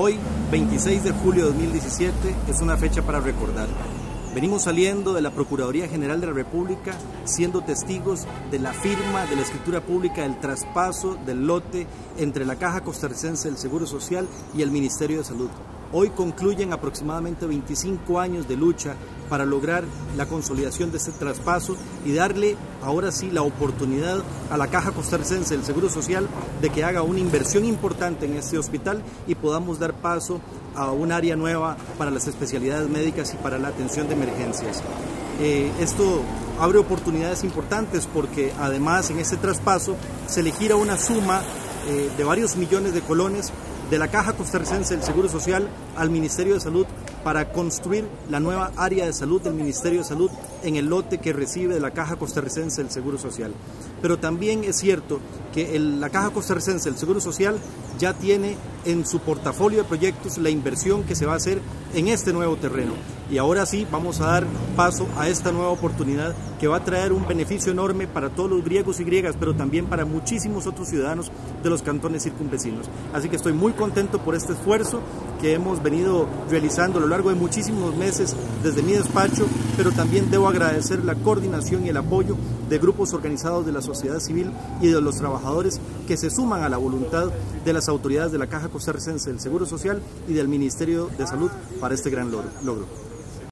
Hoy, 26 de julio de 2017, es una fecha para recordar. Venimos saliendo de la Procuraduría General de la República siendo testigos de la firma de la escritura pública del traspaso del lote entre la Caja Costarricense del Seguro Social y el Ministerio de Salud. Hoy concluyen aproximadamente 25 años de lucha para lograr la consolidación de este traspaso y darle ahora sí la oportunidad a la Caja Costarricense del Seguro Social de que haga una inversión importante en este hospital y podamos dar paso a un área nueva para las especialidades médicas y para la atención de emergencias. Eh, esto abre oportunidades importantes porque además en este traspaso se le gira una suma eh, de varios millones de colones de la Caja Costarricense del Seguro Social al Ministerio de Salud para construir la nueva área de salud del Ministerio de Salud en el lote que recibe de la Caja Costarricense del Seguro Social. Pero también es cierto que la Caja Costarricense del Seguro Social ya tiene en su portafolio de proyectos la inversión que se va a hacer en este nuevo terreno. Y ahora sí vamos a dar paso a esta nueva oportunidad que va a traer un beneficio enorme para todos los griegos y griegas, pero también para muchísimos otros ciudadanos de los cantones circunvecinos. Así que estoy muy contento por este esfuerzo que hemos venido realizando a lo largo de muchísimos meses desde mi despacho, pero también debo agradecer la coordinación y el apoyo de grupos organizados de la sociedad civil y de los trabajadores que se suman a la voluntad de las autoridades de la Caja Costarricense del Seguro Social y del Ministerio de Salud para este gran logro.